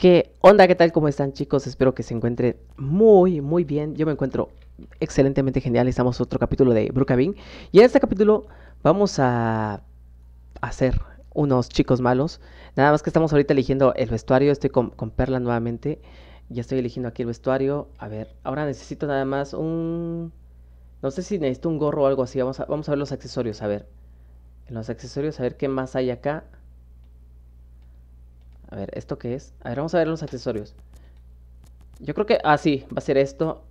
¿Qué onda? ¿Qué tal? ¿Cómo están chicos? Espero que se encuentren muy, muy bien. Yo me encuentro excelentemente genial. Estamos otro capítulo de Brookhaven. Y en este capítulo vamos a hacer unos chicos malos. Nada más que estamos ahorita eligiendo el vestuario. Estoy con, Perla nuevamente. Ya estoy eligiendo aquí el vestuario. A ver, ahora necesito nada más un... No sé si necesito un gorro o algo así. Vamos a, vamos a ver los accesorios. A ver. En los accesorios, a ver qué más hay acá. A ver, ¿esto qué es? A ver, vamos a ver los accesorios. Yo creo que... Ah, sí, va a ser esto.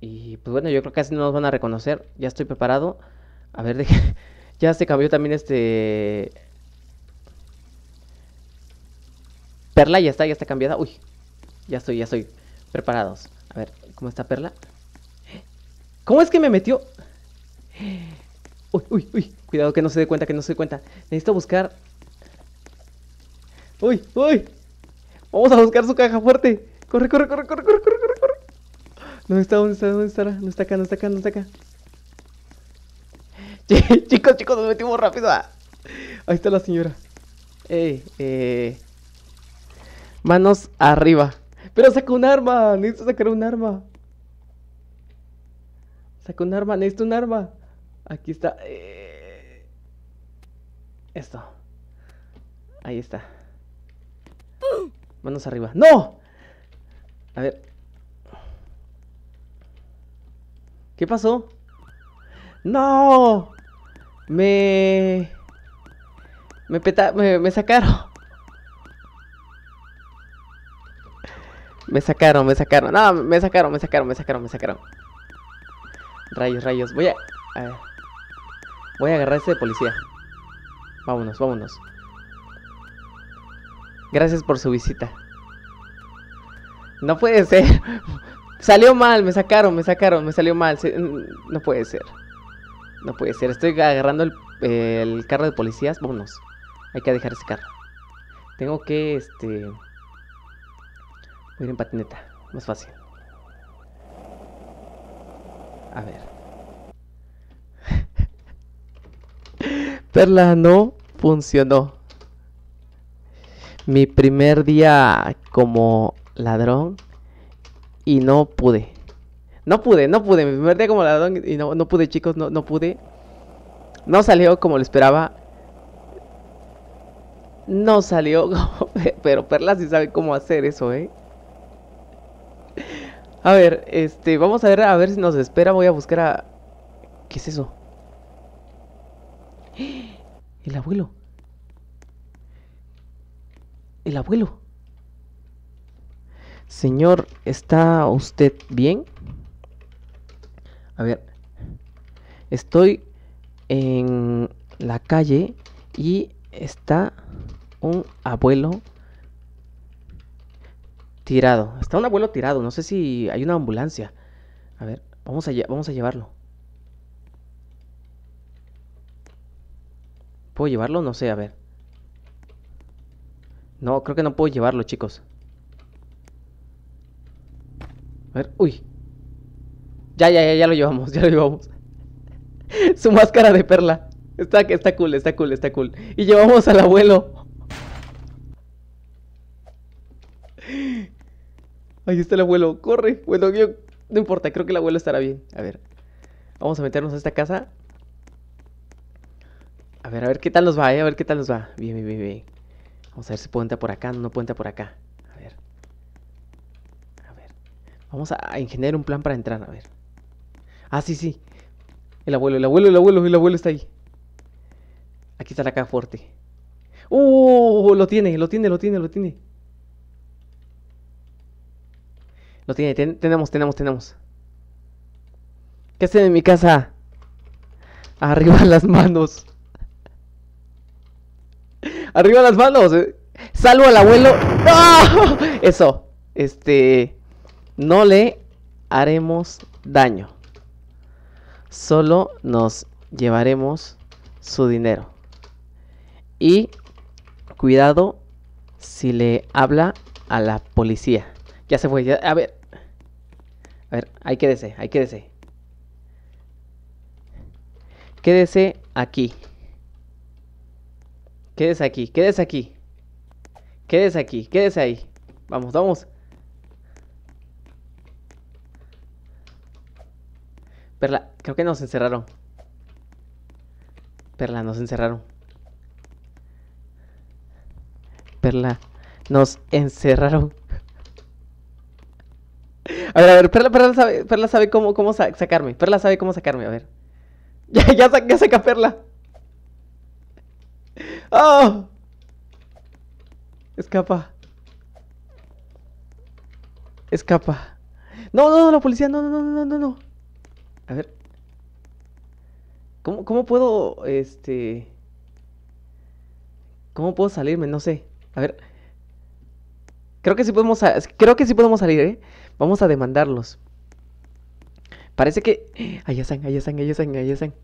Y pues bueno, yo creo que así no nos van a reconocer. Ya estoy preparado. A ver, de ya se cambió también este... Perla ya está, ya está cambiada. Uy, ya estoy, ya estoy preparados. A ver, ¿cómo está Perla? ¿Cómo es que me metió? Uy, uy, uy. Cuidado que no se dé cuenta, que no se dé cuenta. Necesito buscar ¡Uy! ¡Uy! Vamos a buscar su caja fuerte. Corre, corre, corre, corre, corre, corre, corre, corre. ¿Dónde está? ¿Dónde está? ¿Dónde estará? No está acá, no está acá, no está acá. chicos, chicos, nos metimos rápido. Ahí está la señora. Eh, eh. Manos arriba. Pero saca un arma. Necesito sacar un arma. Saca un arma, necesito un arma. Aquí está. Eh... Esto. Ahí está. Manos arriba. ¡No! A ver. ¿Qué pasó? ¡No! Me... Me peta... Me, me sacaron. Me sacaron, me sacaron. No, me sacaron, me sacaron, me sacaron, me sacaron. Rayos, rayos. Voy a... a ver. Voy a agarrar a este de policía. Vámonos, vámonos. Gracias por su visita. No puede ser. Salió mal, me sacaron, me sacaron, me salió mal. No puede ser. No puede ser. Estoy agarrando el, carro de policías. Vámonos. Hay que dejar ese carro. Tengo que, este... Voy ir en patineta. Más fácil. A ver. Perla no funcionó. Mi primer día como ladrón y no pude. No pude, no pude. Mi primer día como ladrón y no, no pude, chicos, no, no pude. No salió como lo esperaba. No salió, pero Perla sí sabe cómo hacer eso, ¿eh? A ver, este, vamos a ver, a ver si nos espera. Voy a buscar a... ¿Qué es eso? El abuelo. El abuelo. Señor, ¿está usted bien? A ver. Estoy en la calle y está un abuelo tirado. Está un abuelo tirado. No sé si hay una ambulancia. A ver, vamos a, vamos a llevarlo. ¿Puedo llevarlo? No sé, a ver. No, creo que no puedo llevarlo, chicos. A ver, uy. Ya, ya, ya, ya lo llevamos, ya lo llevamos. Su máscara de perla. Está, está cool, está cool, está cool. Y llevamos al abuelo. Ahí está el abuelo, corre. Bueno, yo, no importa, creo que el abuelo estará bien. A ver, vamos a meternos a esta casa. A ver, a ver qué tal nos va, eh, a ver qué tal nos va. Bien, bien, bien, bien. Vamos a ver si puedo entrar por acá, no puedo entrar por acá. A ver. A ver. Vamos a ingeniar un plan para entrar, a ver. Ah, sí, sí. El abuelo, el abuelo, el abuelo, el abuelo está ahí. Aquí está la caja fuerte. ¡Uh! Lo tiene, lo tiene, lo tiene, lo tiene. Lo tiene, tenemos, tenemos, tenemos. ¿Qué hacen en mi casa? Arriba las manos. Arriba las manos. Eh. Salvo al abuelo. ¡No! Eso. Este. No le haremos daño. Solo nos llevaremos su dinero. Y cuidado si le habla a la policía. Ya se fue. a ver. A ver, ahí quédese, ahí quédese. Quédese aquí. Quédese aquí, quédese aquí. Quédese aquí, quédese ahí. Vamos, vamos. Perla, creo que nos encerraron. Perla, nos encerraron. Perla, nos encerraron. A ver, a ver, Perla, Perla sabe, Perla sabe cómo, cómo sacarme. Perla sabe cómo sacarme, a ver. Ya, ya, ya saca Perla. ¡Oh! Escapa. Escapa. No, no, no, la policía, no, no, no, no, no, no. A ver. ¿Cómo, cómo puedo, este... ¿Cómo puedo salirme? No sé. A ver. Creo que sí podemos, creo que sí podemos salir, ¿eh? Vamos a demandarlos. Parece que... Allá están, allá están, allá están, allá están.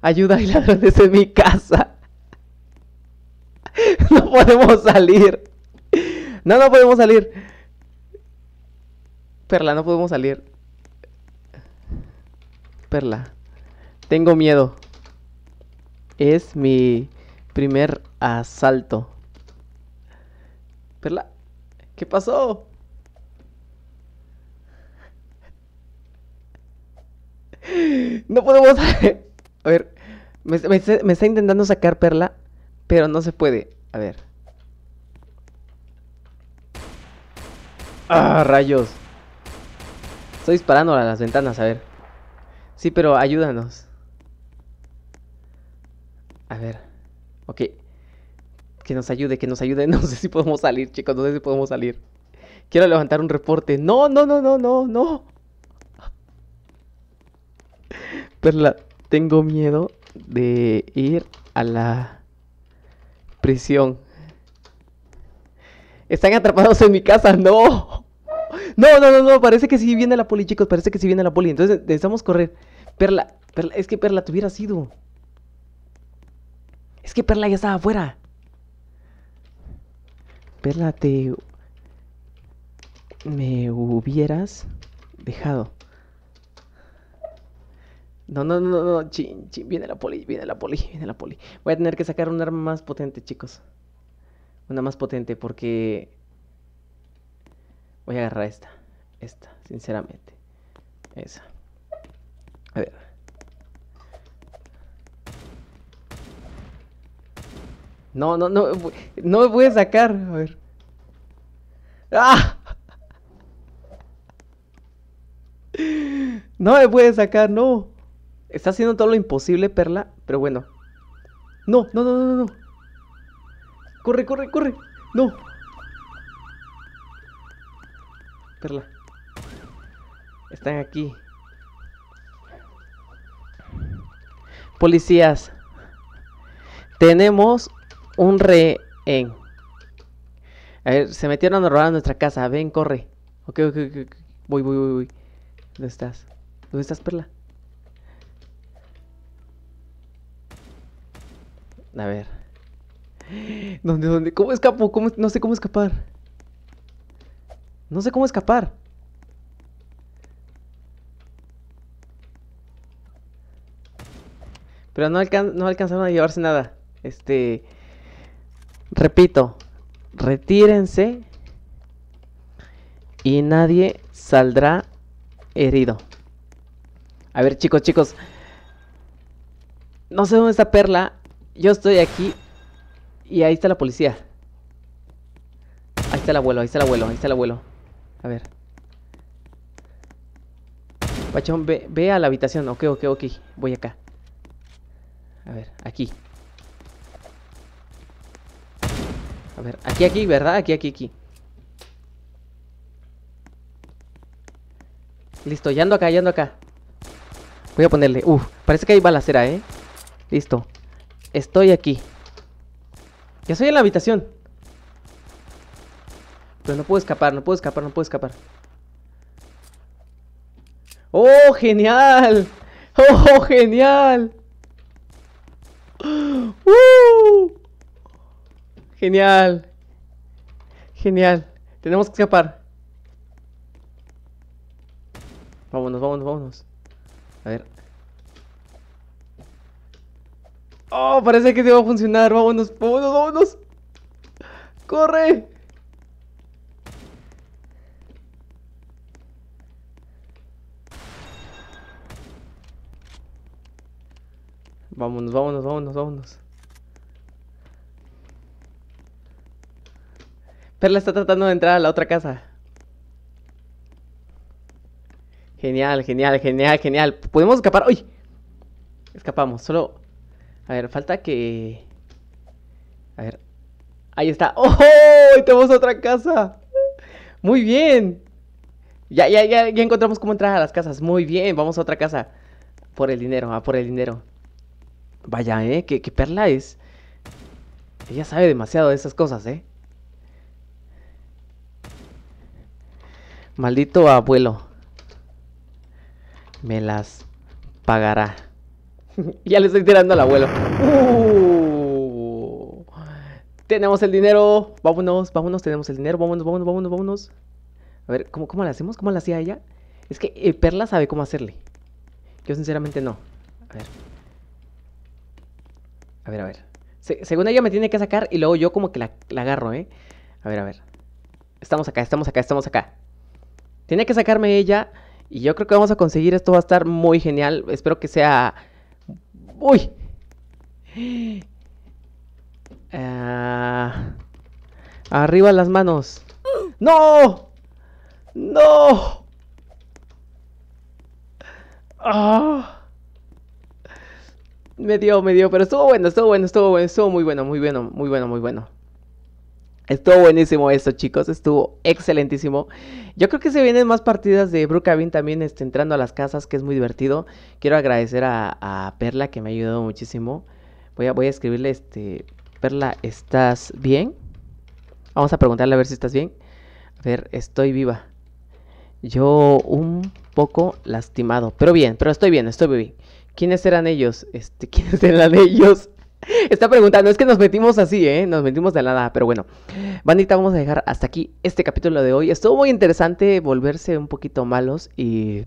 Ayuda, hay ladrones en mi casa. No podemos salir. No, no podemos salir. Perla, no podemos salir. Perla. Tengo miedo. Es mi primer asalto. Perla, ¿qué pasó? No podemos... A ver, me, está intentando sacar Perla, pero no se puede. A ver. ¡Ah, rayos! Estoy disparando a las ventanas, a ver. Sí, pero ayúdanos. A ver. Ok. Que nos ayude, que nos ayude. No sé si podemos salir, chicos. No sé si podemos salir. Quiero levantar un reporte. No, no, no, no, no, no. Perla, tengo miedo de ir a la prisión. Están atrapados en mi casa, no. No, no, no, no, parece que sí viene la poli, chicos, parece que sí viene la poli. Entonces necesitamos correr. Perla, Perla, es que Perla, te hubiera sido. Es que Perla ya estaba afuera. Perla, te... Me hubieras dejado. No, no, no, no, chin, chin, viene la poli, viene la poli, viene la poli. Voy a tener que sacar un arma más potente, chicos. Una más potente porque... Voy a agarrar esta, esta, sinceramente. Esa. A ver. No, no, no, no me voy a sacar. A ver. ¡Ah! No me puede sacar, no. Está haciendo todo lo imposible, Perla, pero bueno. No, no, no, no, no. Corre, corre, corre. No. Perla. Están aquí. Policías. Tenemos un rehén. A ver, se metieron a robar nuestra casa. Ven, corre. Ok, ok, ok. Voy, voy, voy, voy. ¿Dónde estás? ¿Dónde estás, Perla? A ver. ¿Dónde, dónde? ¿Cómo escapo? ¿Cómo? No sé cómo escapar. No sé cómo escapar. Pero no, alcan no alcanzaron a llevarse nada. Este... Repito. Retírense. Y nadie saldrá herido. A ver, chicos, chicos. No sé dónde está Perla. Yo estoy aquí y ahí está la policía. Ahí está el abuelo, ahí está el abuelo, ahí está el abuelo. A ver. Pachón, ve, ve a la habitación. Ok, ok, ok. Voy acá. A ver, aquí. A ver, aquí, aquí, ¿verdad? Aquí, aquí, aquí. Listo, ya ando acá, ya ando acá. Voy a ponerle. Uf, parece que hay balacera, ¿eh? Listo. Estoy aquí. Ya estoy en la habitación. Pero no puedo escapar, no puedo escapar, no puedo escapar. ¡Oh, genial! ¡Oh, genial! ¡Uh! Genial. Genial. Tenemos que escapar. Vámonos, vámonos, vámonos. A ver, Oh, parece que se va a funcionar. Vámonos, vámonos, vámonos. ¡Corre! Vámonos, vámonos, vámonos, vámonos. Perla está tratando de entrar a la otra casa. Genial, genial, genial, genial. ¿Podemos escapar? ¡Uy! Escapamos, solo... A ver, falta que... A ver. Ahí está. ¡Oh! Tenemos otra casa. Muy bien. Ya, ya, ya, ya encontramos cómo entrar a las casas. Muy bien, vamos a otra casa. Por el dinero, ah, por el dinero. Vaya, ¿eh? ¿Qué, qué perla es? Ella sabe demasiado de esas cosas, ¿eh? Maldito abuelo. Me las pagará. ya le estoy tirando al abuelo. Uh, tenemos el dinero. Vámonos, vámonos, tenemos el dinero. Vámonos, vámonos, vámonos, vámonos. A ver, ¿cómo, cómo la hacemos? ¿Cómo la hacía ella? Es que eh, Perla sabe cómo hacerle. Yo sinceramente no. A ver. A ver, a ver. según ella me tiene que sacar y luego yo como que la, la agarro, ¿eh? A ver, a ver. Estamos acá, estamos acá, estamos acá. Tiene que sacarme ella. Y yo creo que vamos a conseguir. Esto va a estar muy genial. Espero que sea... ¡Uy! Ah, arriba las manos. ¡No! ¡No! ¡Ah! Me dio, me dio, pero estuvo bueno, estuvo bueno, estuvo bueno, estuvo muy bueno, muy bueno, muy bueno, muy bueno. Estuvo buenísimo esto, chicos. Estuvo excelentísimo. Yo creo que se vienen más partidas de Brookhaven también este, entrando a las casas, que es muy divertido. Quiero agradecer a, Perla, que me ha ayudado muchísimo. Voy a, voy a escribirle, este... Perla, ¿estás bien? Vamos a preguntarle a ver si estás bien. A ver, estoy viva. Yo un poco lastimado, pero bien, pero estoy bien, estoy bien. ¿Quiénes eran ellos? Este, ¿quiénes eran ellos? Está preguntando, es que nos metimos así, ¿eh? Nos metimos de nada, pero bueno. Bandita, vamos a dejar hasta aquí este capítulo de hoy. Estuvo muy interesante volverse un poquito malos y...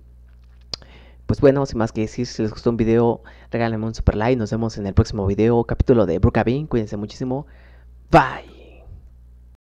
Pues bueno, sin más que decir, si les gustó un video, regálenme un super like. Nos vemos en el próximo video, capítulo de Brookhaven. Cuídense muchísimo. Bye.